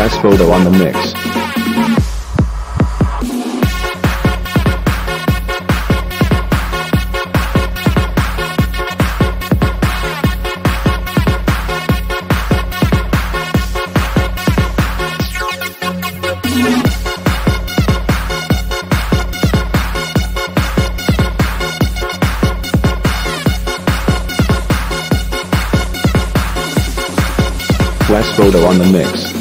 West Photo on the mix. West Photo on the mix.